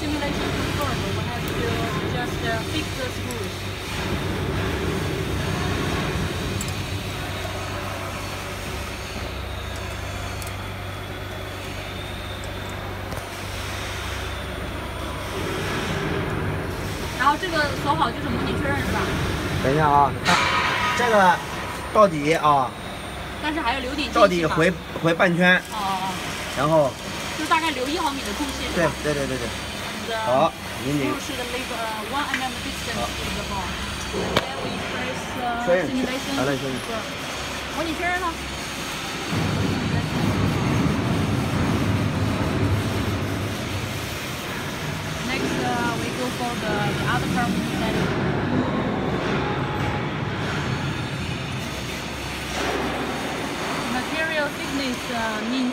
Simulation confirm，我们还有这个，我们这是 fixed screws。然后这个锁好就是模拟确认是吧？等一下啊，这个到底啊，但是还要留底，到底回回半圈。哦哦哦，然后就大概留一毫米的空隙。对对对对对。的。好，零零 You should leave uh, one mm distance to the ball. Then we press uh, 确认 simulation. 好嘞确认模拟确认了。Next, uh, we go for the, the other parameter setting. Material thickness uh, means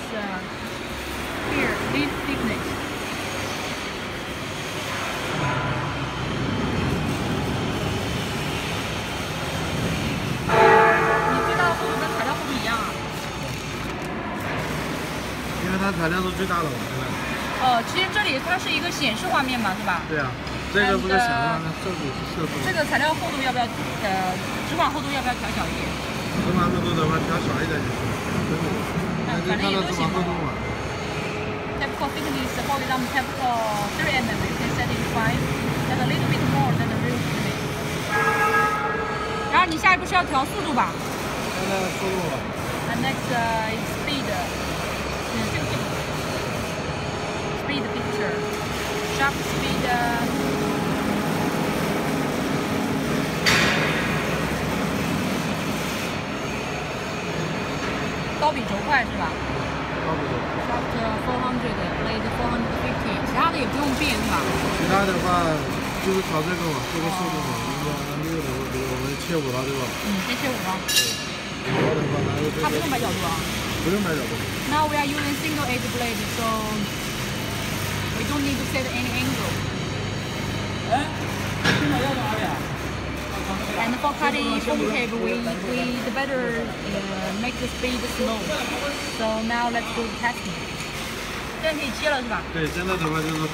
它材料是最大的嘛，现在。哦，其实这里它是一个显示画面嘛，是吧？对啊，这个不是 And, 想让 uh, 它设计是设置这个材料厚度要不要呃，纸管厚度要不要调小一点？芝麻厚度的话调小一点就行。真的，那就看到芝麻厚度嘛。Typical thickness, for example, typical 3 mm, you can set it 5. That's a little bit more than the real thickness. 然后你下一步是要调速度吧现在速度了，？And next uh, is speed. 嗯，这个这个 speed picture, sharp speed. uh, 刀比轴快是吧？差不多。Shaft 400, blade 450，其他的也不用变是吧？其他的话就是调这个嘛，这个速度嘛，如果按六的话，我们切五了对吧？嗯，先切五吗？高的话拿个这它不用买角度啊。不用买角度。Now we are using single edge blade, so we don't need to set any angle. And for cutting concave, we we the better uh, make the speed slow. So now let's do the testing. 现在可以切了是吧？对，现在的话就是。